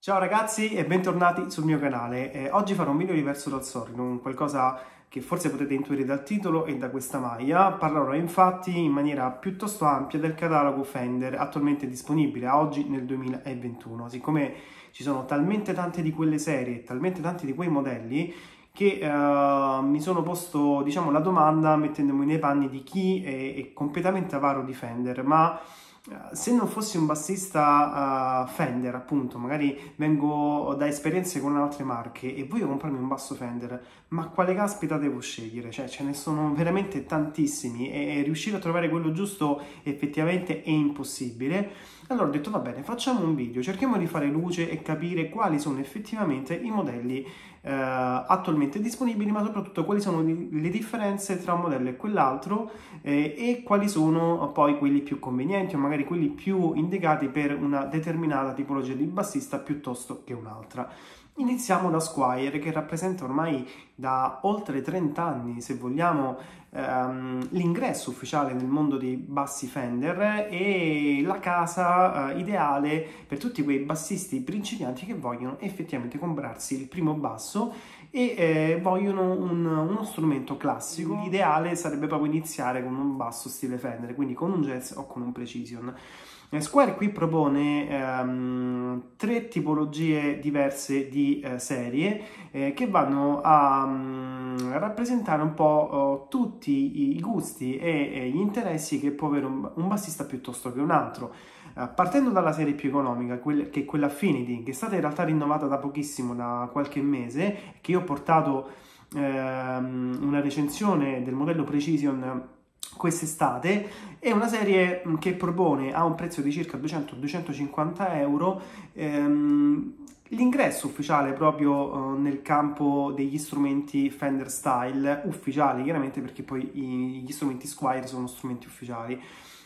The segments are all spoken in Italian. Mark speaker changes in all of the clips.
Speaker 1: Ciao ragazzi e bentornati sul mio canale. Eh, oggi farò un video diverso dal solito, un qualcosa che forse potete intuire dal titolo e da questa maglia. Parlerò infatti in maniera piuttosto ampia del catalogo Fender attualmente disponibile a oggi nel 2021. Siccome ci sono talmente tante di quelle serie, talmente tanti di quei modelli, che uh, mi sono posto diciamo, la domanda mettendomi nei panni di chi è, è completamente avaro di Fender, ma se non fossi un bassista uh, Fender, appunto, magari vengo da esperienze con altre marche e voglio comprarmi un basso Fender, ma quale caspita devo scegliere? Cioè, ce ne sono veramente tantissimi e, e riuscire a trovare quello giusto effettivamente è impossibile. Allora ho detto, va bene, facciamo un video, cerchiamo di fare luce e capire quali sono effettivamente i modelli eh, attualmente disponibili, ma soprattutto quali sono le differenze tra un modello e quell'altro eh, e quali sono poi quelli più convenienti o magari quelli più indicati per una determinata tipologia di bassista piuttosto che un'altra. Iniziamo da Squire che rappresenta ormai da oltre 30 anni, se vogliamo, ehm, l'ingresso ufficiale nel mondo dei bassi Fender e la casa eh, ideale per tutti quei bassisti principianti che vogliono effettivamente comprarsi il primo basso e eh, vogliono un, uno strumento classico. L'ideale sarebbe proprio iniziare con un basso stile Fender, quindi con un jazz o con un precision. Eh, Square qui propone ehm, tre tipologie diverse di eh, serie eh, che vanno a um, rappresentare un po' oh, tutti i gusti e, e, gli interessi che può avere un, un bassista piuttosto che un altro. Uh, partendo dalla serie più economica, che è quella Affinity, che è stata in realtà rinnovata da pochissimo, da qualche mese, che io ho portato ehm, una recensione del modello Precision quest'estate è una serie mm, che propone a un prezzo di circa 200-250 euro ehm, l'ingresso ufficiale proprio eh, nel campo degli strumenti Fender Style ufficiali chiaramente perché poi i, gli strumenti Squire sono strumenti ufficiali.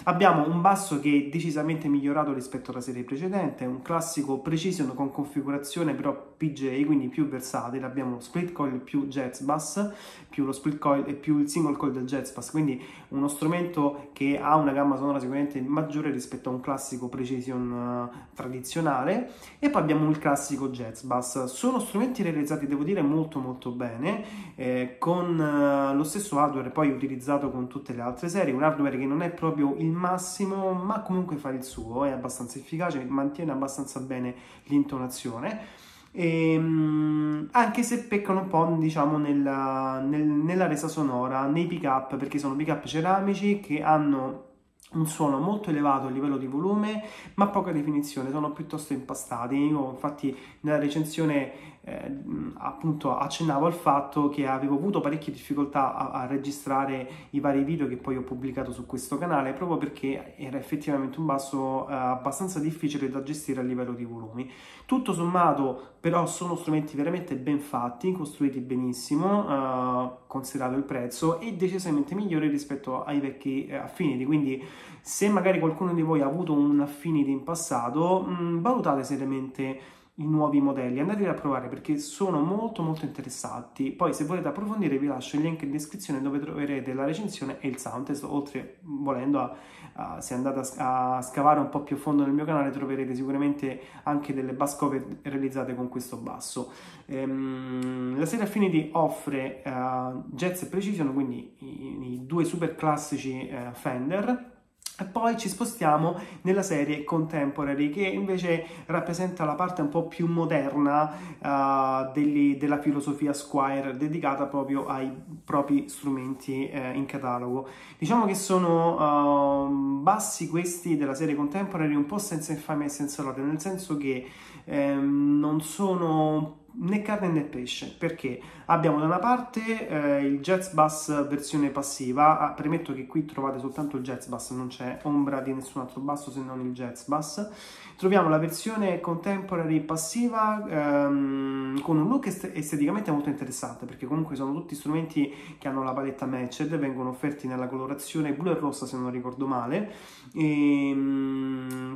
Speaker 1: Abbiamo un basso che è decisamente migliorato rispetto alla serie precedente, un classico Precision con configurazione però PJ, quindi più versatile, abbiamo split coil più jazz bass, più lo split coil e più il single coil del jazz bass, quindi uno strumento che ha una gamma sonora sicuramente maggiore rispetto a un classico Precision uh, tradizionale e poi abbiamo il classico jazz bass. Sono strumenti realizzati, devo dire, molto molto bene, eh, con uh, lo stesso hardware poi utilizzato con tutte le altre serie, un hardware che non è proprio il massimo, ma comunque fa il suo, è abbastanza efficace, mantiene abbastanza bene l'intonazione. E, ehm, anche se peccano un po' diciamo nella, nel, nella resa sonora nei pick up perché sono pick up ceramici che hanno un suono molto elevato a livello di volume ma poca definizione, sono piuttosto impastati. Io infatti nella recensione eh, appunto accennavo al fatto che avevo avuto parecchie difficoltà a, a, registrare i vari video che poi ho pubblicato su questo canale proprio perché era effettivamente un basso eh, abbastanza difficile da gestire a livello di volumi. Tutto sommato però sono strumenti veramente ben fatti, costruiti benissimo, eh, considerato il prezzo e decisamente migliori rispetto ai vecchi eh, Affinity, quindi se magari qualcuno di voi ha avuto un Affinity in passato, mh, valutate seriamente i nuovi modelli, andateli a provare perché sono molto molto interessanti. Poi se volete approfondire vi lascio il link in descrizione dove troverete la recensione e il soundtest, oltre volendo a, a, se andate a, a, scavare un po' più a fondo nel mio canale troverete sicuramente anche delle bass cover realizzate con questo basso. Ehm, la serie Affinity offre uh, Jazz e Precision, quindi i, i due super classici uh, Fender e poi ci spostiamo nella serie Contemporary, che invece rappresenta la parte un po' più moderna uh, degli, della filosofia Squire, dedicata proprio ai propri strumenti uh, in catalogo. Diciamo che sono uh, bassi questi della serie Contemporary un po' senza infamia e senza lode, nel senso che ehm, non sono né carne né pesce, perché abbiamo da una parte eh, il Jazz Bass versione passiva, ah, premetto che qui trovate soltanto il Jazz Bass, non c'è ombra di nessun altro basso se non il Jazz Bass, troviamo la versione contemporary passiva ehm, con un look est esteticamente molto interessante, perché comunque sono tutti strumenti che hanno la paletta matched, vengono offerti nella colorazione blu e rossa se non ricordo male, e, ehm,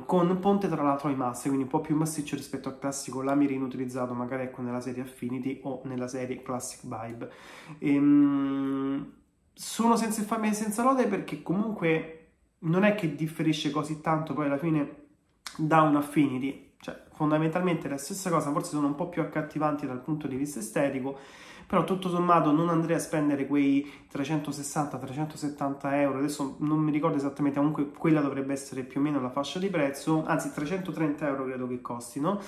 Speaker 1: con ponte tra l'altro ai masse, quindi un po' più massiccio rispetto al classico lamirin utilizzato magari con nella serie Affinity o nella serie Classic Vibe. Ehm, sono senza infamia e senza lode perché comunque non è che differisce così tanto poi alla fine da un Affinity cioè fondamentalmente la stessa cosa, forse sono un po' più accattivanti dal punto di vista estetico, però tutto sommato non andrei a spendere quei 360-370 euro, adesso non mi ricordo esattamente, comunque quella dovrebbe essere più o meno la fascia di prezzo, anzi 330 euro credo che costino,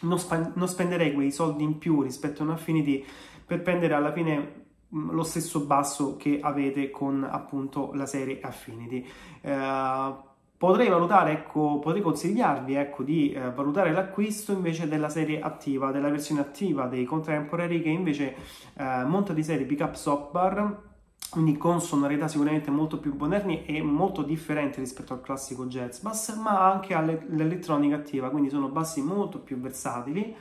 Speaker 1: non, sp- non spenderei quei soldi in più rispetto a un Affinity per prendere alla fine lo stesso basso che avete con appunto la serie Affinity. Eh, potrei valutare, ecco, potrei consigliarvi ecco, di eh, valutare l'acquisto invece della serie attiva, della versione attiva dei Contemporary che invece eh, monta di serie pickup soft bar quindi con sonorità sicuramente molto più moderni e molto differenti rispetto al classico jazz bass, ma anche all'elettronica attiva, quindi sono bassi molto più versatili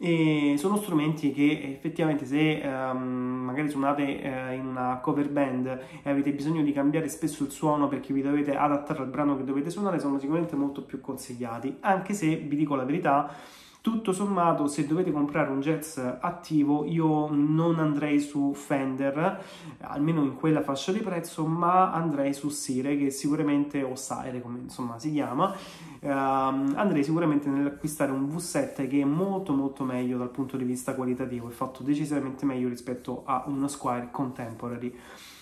Speaker 1: e sono strumenti che effettivamente se um, magari suonate uh, in una cover band e avete bisogno di cambiare spesso il suono perché vi dovete adattare al brano che dovete suonare sono sicuramente molto più consigliati. Anche se vi dico la verità tutto sommato, se dovete comprare un jazz attivo, io non andrei su Fender, almeno in quella fascia di prezzo, ma andrei su Sire, che sicuramente, o Sire come insomma si chiama, uh, andrei sicuramente nell'acquistare un V7 che è molto molto meglio dal punto di vista qualitativo, è fatto decisamente meglio rispetto a uno Squire Contemporary.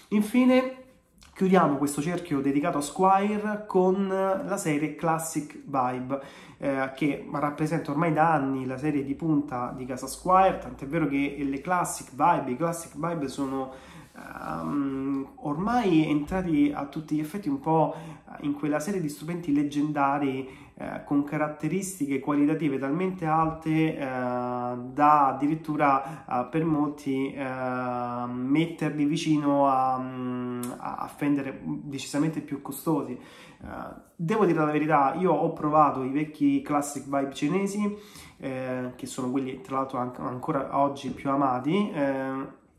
Speaker 1: Infine, chiudiamo questo cerchio dedicato a Squire con la serie Classic Vibe eh, che rappresenta ormai da anni la serie di punta di casa Squire tant'è vero che le Classic Vibe, i Classic Vibe sono um, ormai entrati a tutti gli effetti un po' in quella serie di strumenti leggendari eh, con caratteristiche qualitative talmente alte eh, da addirittura eh, per molti eh, metterli vicino a, mm, a, Fender decisamente più costosi. Eh, devo dire la verità, io ho provato i vecchi classic vibe cinesi, eh, che sono quelli tra l'altro ancora oggi più amati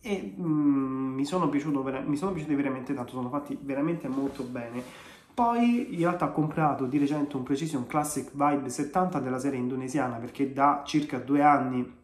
Speaker 1: e mm, mi, sono mi sono piaciuti veramente tanto, sono fatti veramente molto bene. Poi in realtà ho comprato di recente un Precision Classic Vibe 70 della serie indonesiana perché da circa due anni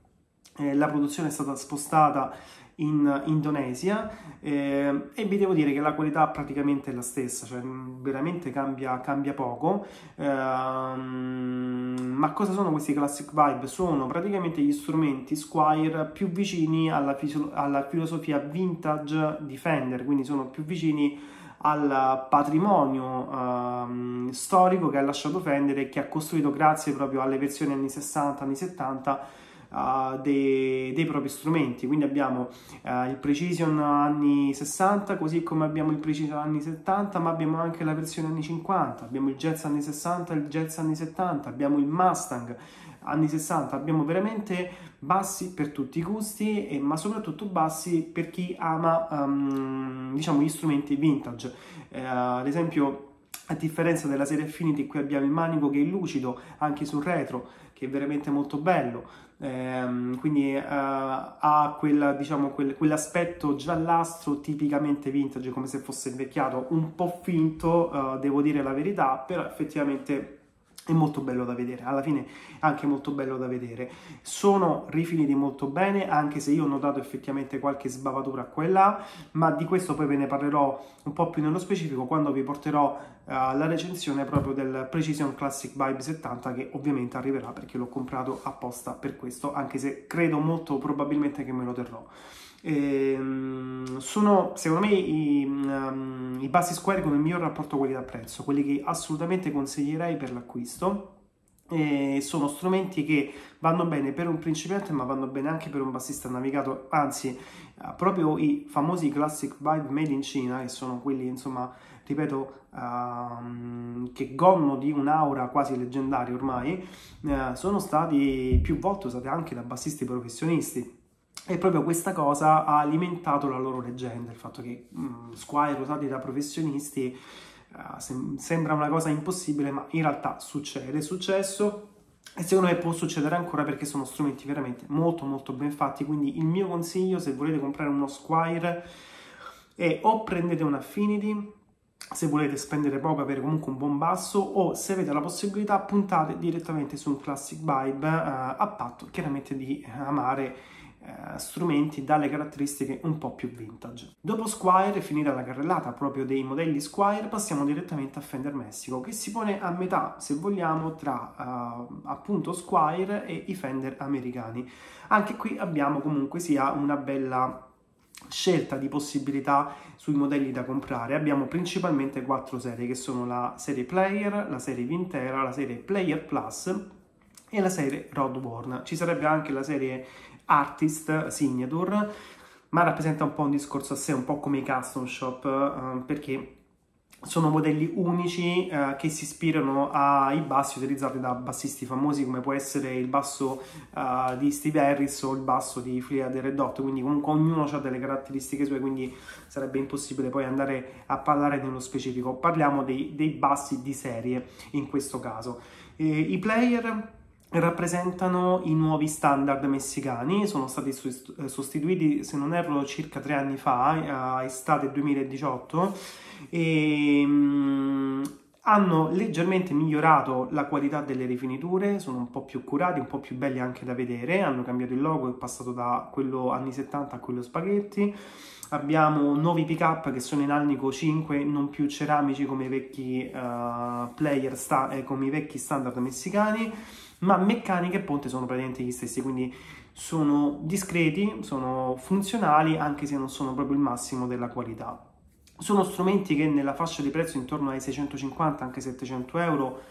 Speaker 1: eh, la produzione è stata spostata in Indonesia eh, e vi devo dire che la qualità praticamente è la stessa, cioè mm, veramente cambia, cambia poco. Eh, ma cosa sono questi Classic Vibe? Sono praticamente gli strumenti Squire più vicini alla, alla filosofia vintage di Fender, quindi sono più vicini al patrimonio um, storico che ha lasciato Fender e che ha costruito grazie proprio alle versioni anni 60, anni 70 uh, dei, dei, propri strumenti. Quindi abbiamo uh, il Precision anni 60, così come abbiamo il Precision anni 70, ma abbiamo anche la versione anni 50, abbiamo il Jazz anni 60 e il Jazz anni 70, abbiamo il Mustang anni 60 abbiamo veramente bassi per tutti i gusti, e, ma soprattutto bassi per chi ama um, diciamo gli strumenti vintage. Eh, ad esempio, a differenza della serie Affinity, qui abbiamo il manico che è lucido anche sul retro, che è veramente molto bello. Eh, quindi uh, ha quella, diciamo, quel, quell'aspetto giallastro tipicamente vintage, come se fosse invecchiato, un po' finto, uh, devo dire la verità, però effettivamente è molto bello da vedere, alla fine anche molto bello da vedere. Sono rifiniti molto bene, anche se io ho notato effettivamente qualche sbavatura qua e là, ma di questo poi ve ne parlerò un po' più nello specifico quando vi porterò uh, la recensione proprio del Precision Classic Vibe 70 che ovviamente arriverà perché l'ho comprato apposta per questo, anche se credo molto probabilmente che me lo terrò. Ehm, sono secondo me i, um, i bassi square con il miglior rapporto qualità-prezzo, quelli che assolutamente consiglierei per l'acquisto. E sono strumenti che vanno bene per un principiante ma vanno bene anche per un bassista navigato anzi eh, proprio i famosi classic vibe made in Cina che sono quelli insomma ripeto uh, che gonno di un'aura quasi leggendaria ormai uh, sono stati più volte usati anche da bassisti professionisti e proprio questa cosa ha alimentato la loro leggenda, il fatto che mh, mm, squire usati da professionisti uh, sem- sembra una cosa impossibile, ma in realtà succede, è successo e secondo me può succedere ancora perché sono strumenti veramente molto molto ben fatti, quindi il mio consiglio se volete comprare uno squire è o prendete un Affinity se volete spendere poco avere comunque un buon basso o se avete la possibilità puntate direttamente su un Classic Vibe uh, a patto chiaramente di amare eh, strumenti dalle caratteristiche un po' più vintage. Dopo Squire, finita la carrellata proprio dei modelli Squire, passiamo direttamente a Fender Messico, che si pone a metà, se vogliamo, tra uh, appunto Squire e i Fender americani. Anche qui abbiamo comunque sia una bella scelta di possibilità sui modelli da comprare abbiamo principalmente quattro serie che sono la serie Player, la serie Vintera, la serie Player Plus e la serie Rod Worn. Ci sarebbe anche la serie Artist Signature, ma rappresenta un po' un discorso a sé, un po' come i custom shop, eh, perché sono modelli unici eh, che si ispirano ai bassi utilizzati da bassisti famosi come può essere il basso uh, di Steve Harris o il basso di Flia de Red Hot, quindi comunque ognuno ha delle caratteristiche sue, quindi sarebbe impossibile poi andare a parlare nello specifico. Parliamo dei, dei bassi di serie in questo caso. E, I player rappresentano i nuovi standard messicani, sono stati sostituiti, se non erro, circa tre anni fa, a estate 2018 e um, hanno leggermente migliorato la qualità delle rifiniture, sono un po' più curati, un po' più belli anche da vedere, hanno cambiato il logo, è passato da quello anni 70 a quello spaghetti. Abbiamo nuovi pick-up che sono in Alnico 5, non più ceramici come i vecchi uh, player, sta- eh, come i vecchi standard messicani, ma meccaniche e ponte sono praticamente gli stessi, quindi sono discreti, sono funzionali, anche se non sono proprio il massimo della qualità. Sono strumenti che nella fascia di prezzo intorno ai 650, anche 700 euro,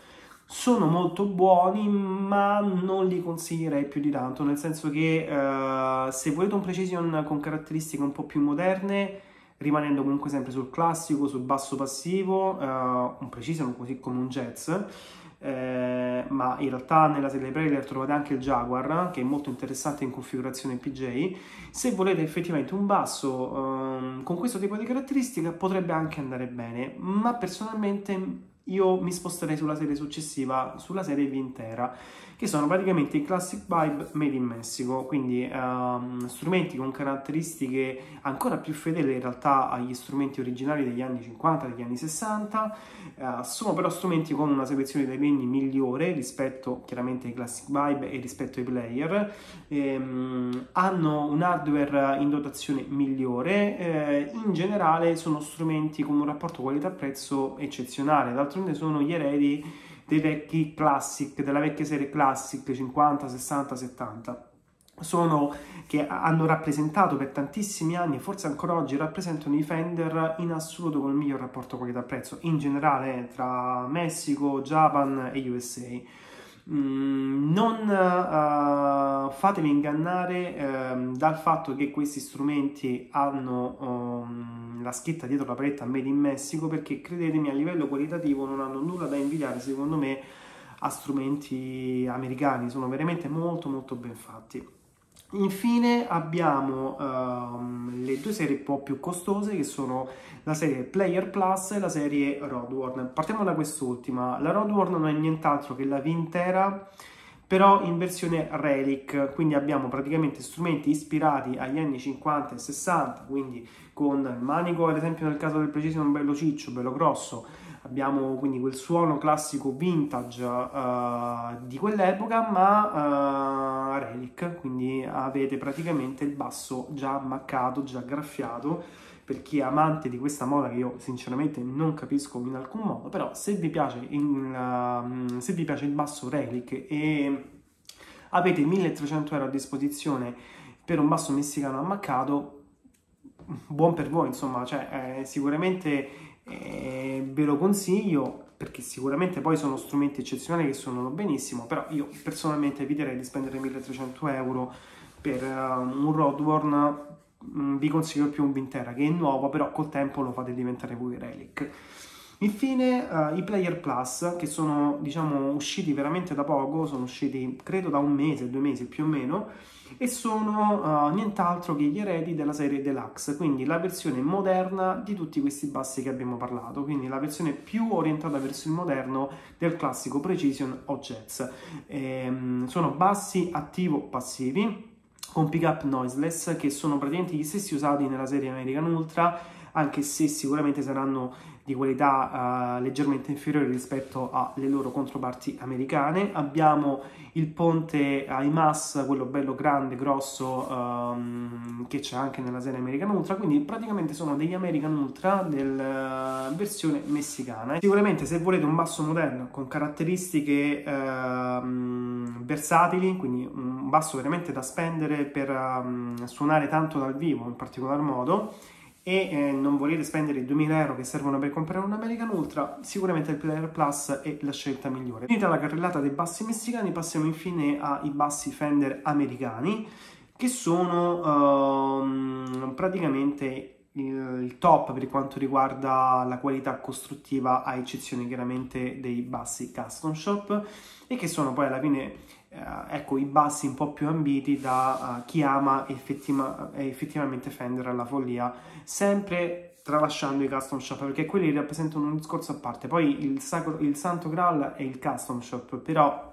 Speaker 1: sono molto buoni, ma non li consiglierei più di tanto, nel senso che uh, se volete un Precision con caratteristiche un po' più moderne, rimanendo comunque sempre sul classico, sul basso passivo, uh, un Precision così come un Jazz, eh, ma in realtà nella serie Predator trovate anche il Jaguar che è molto interessante in configurazione PJ se volete effettivamente un basso um, con questo tipo di caratteristiche potrebbe anche andare bene ma personalmente io mi sposterei sulla serie successiva, sulla serie Vintera, che sono praticamente i Classic Vibe made in Messico, quindi um, strumenti con caratteristiche ancora più fedeli in realtà agli strumenti originali degli anni 50, degli anni 60, uh, sono però strumenti con una selezione dei legni migliore rispetto chiaramente ai Classic Vibe e rispetto ai player, ehm, hanno un hardware in dotazione migliore, eh, in generale sono strumenti con un rapporto qualità-prezzo eccezionale, d'altronde sono gli eredi dei vecchi classic, della vecchia serie classic 50, 60, 70 sono che hanno rappresentato per tantissimi anni forse ancora oggi rappresentano i Fender in assoluto con il miglior rapporto qualità-prezzo in generale tra Messico, Japan e USA. Mm, non uh, fatevi ingannare uh, dal fatto che questi strumenti hanno um, la scritta dietro la paletta Made in Messico perché credetemi a livello qualitativo non hanno nulla da invidiare secondo me a strumenti americani. Sono veramente molto molto ben fatti Infine abbiamo um, le due serie un po' più costose che sono la serie Player Plus e la serie Rodworn. Partiamo da quest'ultima. La Rodworn non è nient'altro che la Vintera però in versione relic, quindi abbiamo praticamente strumenti ispirati agli anni 50 e 60, quindi con il manico, ad esempio nel caso del Precision bello ciccio, bello grosso, abbiamo quindi quel suono classico vintage uh, di quell'epoca, ma uh, relic, quindi avete praticamente il basso già ammaccato, già graffiato, per chi è amante di questa moda che io sinceramente non capisco in alcun modo, però se vi piace, in, uh, se vi piace il basso relic e avete 1300 euro a disposizione per un basso messicano ammaccato, buon per voi, insomma, cioè eh, sicuramente eh, ve lo consiglio perché sicuramente poi sono strumenti eccezionali che suonano benissimo, però io personalmente eviterei di spendere 1300 euro per uh, un Rodworn, mm, vi consiglio più un Vintera che è nuovo, però col tempo lo fate diventare voi relic. Infine uh, i Player Plus che sono diciamo usciti veramente da poco, sono usciti credo da un mese, due mesi più o meno, e sono uh, nient'altro che gli eredi della serie Deluxe, quindi la versione moderna di tutti questi bassi che abbiamo parlato, quindi la versione più orientata verso il moderno del classico Precision o Jazz. Ehm, sono bassi attivo-passivi con pick-up noiseless che sono praticamente gli stessi usati nella serie American Ultra anche se sicuramente saranno di qualità uh, leggermente inferiore rispetto alle loro controparti americane. Abbiamo il ponte IMAS, quello bello grande, grosso, um, che c'è anche nella serie American Ultra, quindi praticamente sono degli American Ultra della uh, versione messicana. Sicuramente se volete un basso moderno con caratteristiche uh, versatili, quindi un basso veramente da spendere per um, suonare tanto dal vivo in particolar modo, e eh, non volete spendere i 2000 euro che servono per comprare un American Ultra, sicuramente il Player Plus è la scelta migliore. Finita la carrellata dei bassi messicani, passiamo infine ai bassi Fender americani, che sono uh, praticamente il, top per quanto riguarda la qualità costruttiva, a eccezione chiaramente dei bassi custom shop, e che sono poi alla fine ecco, i bassi un po' più ambiti da uh, chi ama effettiva, effettivamente Fender alla follia, sempre tralasciando i custom shop perché quelli rappresentano un discorso a parte. Poi il, sacro, il santo graal è il custom shop, però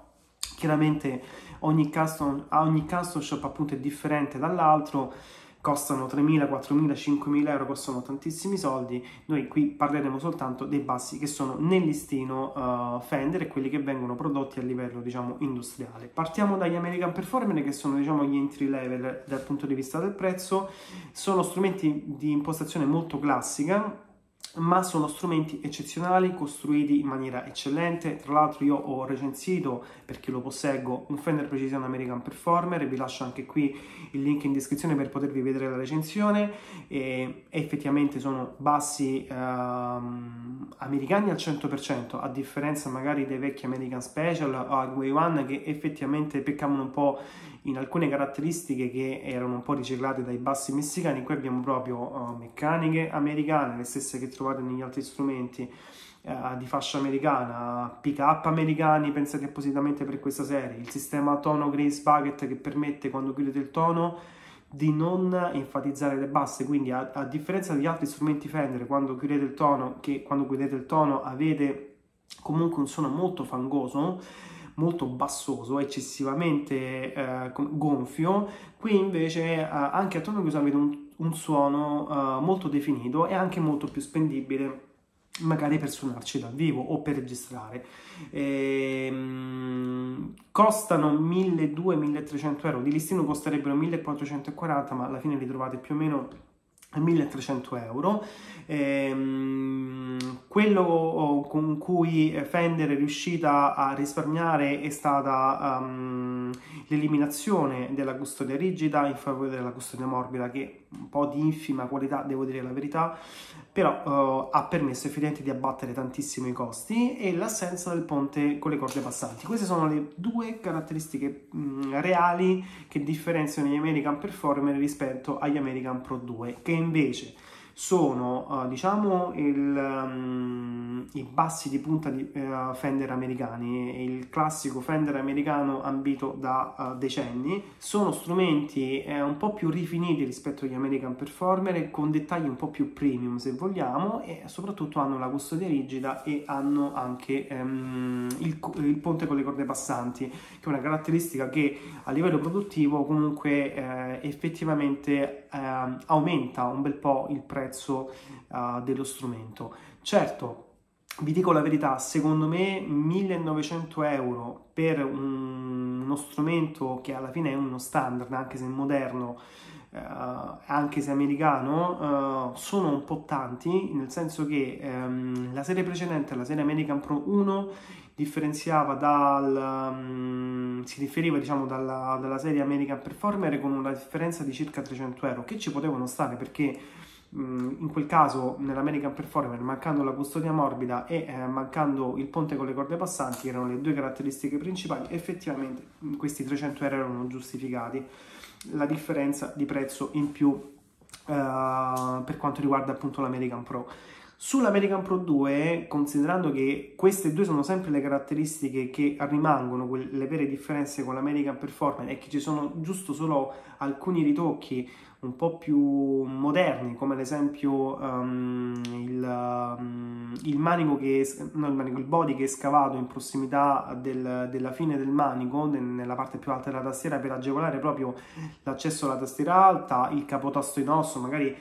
Speaker 1: chiaramente ogni custom, ogni custom shop appunto è differente dall'altro costano 3.000, 4.000, 5.000 euro, costano tantissimi soldi. Noi qui parleremo soltanto dei bassi che sono nel listino uh, Fender e quelli che vengono prodotti a livello, diciamo, industriale. Partiamo dagli American Performer che sono, diciamo, gli entry level dal punto di vista del prezzo. Sono strumenti di impostazione molto classica, ma sono strumenti eccezionali, costruiti in maniera eccellente. Tra l'altro io ho recensito, perché lo posseggo, un Fender Precision American Performer, vi lascio anche qui il link in descrizione per potervi vedere la recensione. E effettivamente sono bassi ehm, americani al 100%, a differenza magari dei vecchi American Special o Agway One che effettivamente peccavano un po' in alcune caratteristiche che erano un po' riciclate dai bassi messicani. Qui abbiamo proprio uh, meccaniche americane, le stesse che trovate negli altri strumenti uh, di fascia americana, pick up americani pensati appositamente per questa serie, il sistema tono Grace Bucket che permette quando chiudete il tono di non enfatizzare le basse, quindi a, a differenza degli altri strumenti Fender, quando chiudete il tono, che quando chiudete il tono avete comunque un suono molto fangoso, molto bassoso, eccessivamente eh, gonfio, qui invece eh, anche a tono chiuso avete un, un suono eh, molto definito e anche molto più spendibile magari per suonarci dal vivo o per registrare. Ehm, costano 1200-1300 euro, di listino costerebbero 1440 ma alla fine li trovate più o meno 1300 euro. Ehm, quello con cui Fender è riuscita a risparmiare è stata um, l'eliminazione della custodia rigida in favore della custodia morbida che un po' di infima qualità, devo dire la verità, però uh, ha permesso effettivamente di abbattere tantissimo i costi e l'assenza del ponte con le corde passanti. Queste sono le due caratteristiche mh, reali che differenziano gli American Performer rispetto agli American Pro 2, che invece sono uh, diciamo il, um, i bassi di punta di uh, Fender americani, il classico Fender americano ambito da uh, decenni, sono strumenti un po' più rifiniti rispetto agli American Performer con dettagli un po' più premium se vogliamo e soprattutto hanno la custodia rigida e hanno anche um, il, il, ponte con le corde passanti che è una caratteristica che a livello produttivo comunque effettivamente eh, aumenta un bel po' il prezzo prezzo uh, dello strumento. Certo, vi dico la verità, secondo me 1900 euro per un, uno strumento che alla fine è uno standard, anche se moderno, uh, anche se americano, uh, sono un po' tanti, nel senso che um, la serie precedente, la serie American Pro 1, differenziava dal, um, si riferiva diciamo dalla, dalla serie American Performer con una differenza di circa 300 euro, che ci potevano stare perché in quel caso nell'American Performer mancando la custodia morbida e eh, mancando il ponte con le corde passanti erano le due caratteristiche principali. Effettivamente questi 300 euro erano giustificati. La differenza di prezzo in più uh, per quanto riguarda appunto l'American Pro Sull'American Pro 2, considerando che queste due sono sempre le caratteristiche che rimangono, le vere differenze con l'American Performer e che ci sono giusto solo alcuni ritocchi un po' più moderni, come ad esempio um, il, um, il, manico che, no, il, manico, il body che è scavato in prossimità del, della fine del manico, nella parte più alta della tastiera, per agevolare proprio l'accesso alla tastiera alta, il capotasto in osso, magari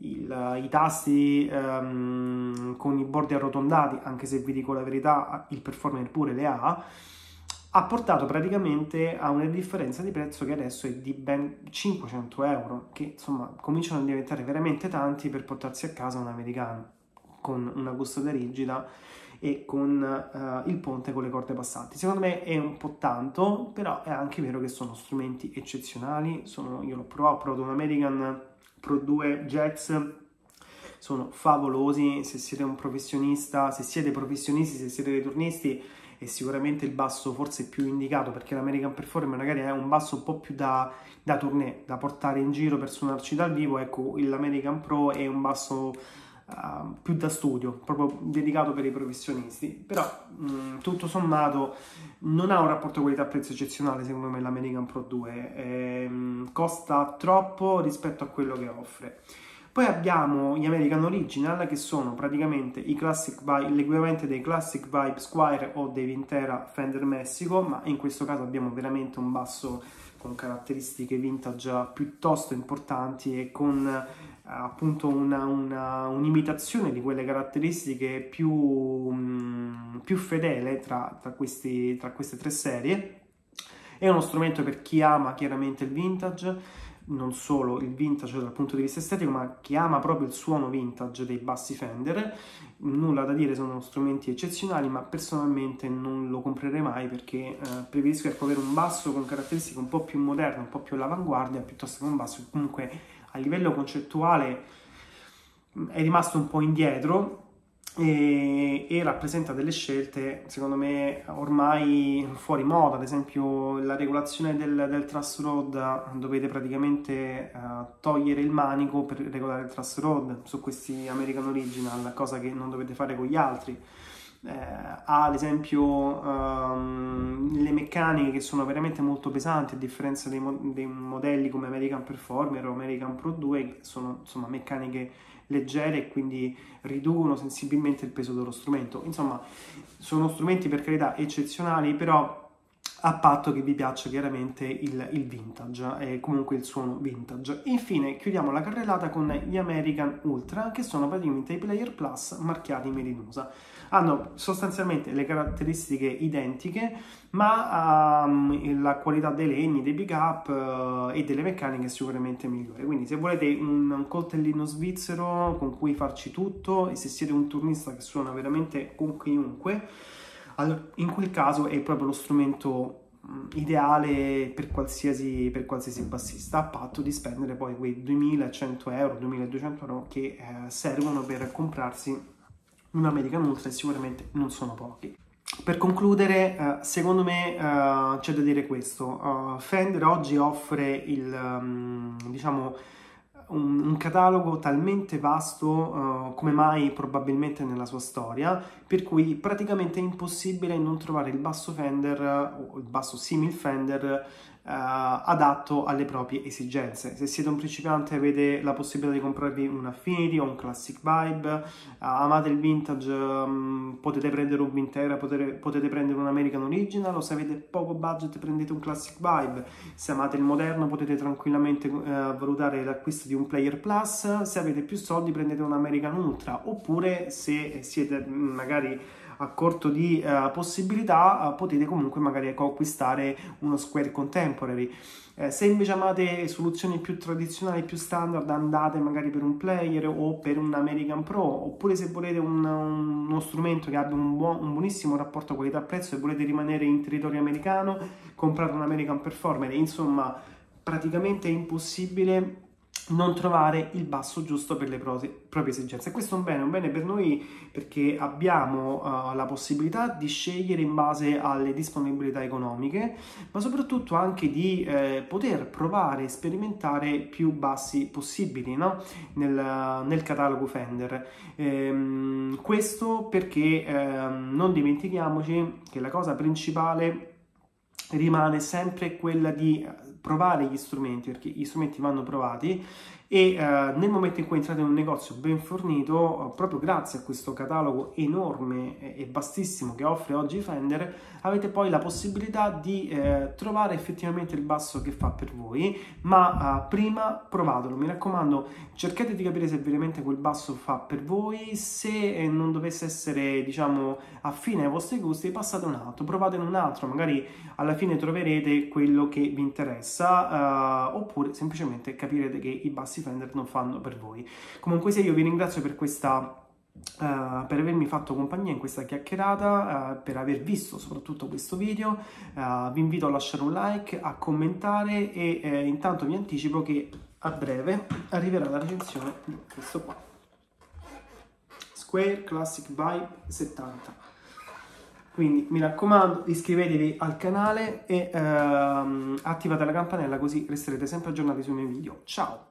Speaker 1: il, i tasti um, con i bordi arrotondati, anche se vi dico la verità, il Performer pure le ha, ha portato praticamente a una differenza di prezzo che adesso è di ben 500 euro, che insomma cominciano a diventare veramente tanti per portarsi a casa un americano con una custodia rigida e con uh, il ponte con le corde passanti. Secondo me è un po' tanto, però è anche vero che sono strumenti eccezionali. Sono, io l'ho provato, ho provato un American Pro 2 Jets, sono favolosi. Se siete un professionista, se siete professionisti, se siete dei turnisti, è sicuramente il basso forse più indicato perché l'American Performer magari è un basso un po' più da, da tournée, da portare in giro per suonarci dal vivo. Ecco, l'American Pro è un basso uh, più da studio, proprio dedicato per i professionisti. Però mh, tutto sommato non ha un rapporto qualità-prezzo eccezionale secondo me l'American Pro 2, ehm, costa troppo rispetto a quello che offre. Poi abbiamo gli American Original che sono praticamente l'equivalente dei Classic Vibe Squire o dei Vintera Fender Messico, ma in questo caso abbiamo veramente un basso con caratteristiche vintage piuttosto importanti e con appunto una, una, un'imitazione di quelle caratteristiche più, um, più fedele tra, tra, questi, tra queste tre serie. È uno strumento per chi ama chiaramente il vintage, non solo il vintage dal punto di vista estetico, ma chi ama proprio il suono vintage dei bassi Fender. Nulla da dire, sono strumenti eccezionali, ma personalmente non lo comprerei mai perché eh, preferisco ecco, avere un basso con caratteristiche un po' più moderne, un po' più all'avanguardia, piuttosto che un basso che comunque a livello concettuale è rimasto un po' indietro e, e, rappresenta delle scelte, secondo me, ormai fuori moda. Ad esempio, la regolazione del, del truss rod, dovete praticamente uh, togliere il manico per regolare il truss rod su questi American Original, cosa che non dovete fare con gli altri. Eh, ha ad esempio um, le meccaniche che sono veramente molto pesanti a differenza dei, mo- dei, modelli come American Performer o American Pro 2 che sono insomma meccaniche leggere e quindi riducono sensibilmente il peso dello strumento. Insomma sono strumenti per carità eccezionali però a patto che vi piaccia chiaramente il, il, vintage e comunque il suono vintage. Infine chiudiamo la carrellata con gli American Ultra che sono praticamente i Player Plus marchiati Made in USA hanno sostanzialmente le caratteristiche identiche, ma um, la qualità dei legni, dei pick up uh, e delle meccaniche è sicuramente migliore. Quindi se volete un, un coltellino svizzero con cui farci tutto e se siete un turnista che suona veramente con chiunque, in quel caso è proprio lo strumento ideale per qualsiasi, per qualsiasi bassista a patto di spendere poi quei 2100 euro, 2200 euro che eh, servono per comprarsi un American Ultra e sicuramente non sono pochi. Per concludere, uh, secondo me uh, c'è da dire questo, uh, Fender oggi offre il, um, diciamo, un, un, catalogo talmente vasto come mai probabilmente nella sua storia, per cui praticamente è impossibile non trovare il basso Fender o il basso simil Fender uh, adatto alle proprie esigenze. Se siete un principiante avete la possibilità di comprarvi un Affinity o un Classic Vibe, uh, amate il vintage um, potete prendere un Vintera, potete, potete, prendere un American Original o se avete poco budget prendete un Classic Vibe, se amate il moderno potete tranquillamente uh, valutare l'acquisto di un Player Plus, se avete più soldi prendete un American Ultra. Oppure se siete magari a corto di uh, possibilità uh, potete comunque magari acquistare uno Square Contemporary. Eh, se invece amate soluzioni più tradizionali, più standard, andate magari per un player o per un American Pro, oppure se volete un, uno strumento che abbia un, buon, un buonissimo rapporto qualità-prezzo e volete rimanere in territorio americano, comprate un American Performer. Insomma, praticamente è impossibile non trovare il basso giusto per le proprie esigenze. Questo è un bene, un bene per noi perché abbiamo uh, la possibilità di scegliere in base alle disponibilità economiche, ma soprattutto anche di eh, poter provare e sperimentare più bassi possibili no? nel, nel, catalogo Fender. Ehm, questo perché ehm, non dimentichiamoci che la cosa principale rimane sempre quella di provare gli strumenti, perché gli strumenti vanno provati e eh, nel momento in cui entrate in un negozio ben fornito, eh, proprio grazie a questo catalogo enorme e vastissimo che offre oggi Fender, avete poi la possibilità di eh, trovare effettivamente il basso che fa per voi, ma eh, prima provatelo, mi raccomando, cercate di capire se veramente quel basso fa per voi, se eh, non dovesse essere, diciamo, affine ai vostri gusti, passate un altro, provate un altro, magari alla fine troverete quello che vi interessa, oppure semplicemente capirete che i bassi questi Fender non fanno per voi. Comunque sia, io vi ringrazio per questa Uh, per avermi fatto compagnia in questa chiacchierata, uh, per aver visto soprattutto questo video. Uh, vi invito a lasciare un like, a commentare e eh, intanto vi anticipo che a breve arriverà la recensione di questo qua. Square Classic Vibe 70. Quindi mi raccomando iscrivetevi al canale e ehm, attivate la campanella così resterete sempre aggiornati sui miei video. Ciao!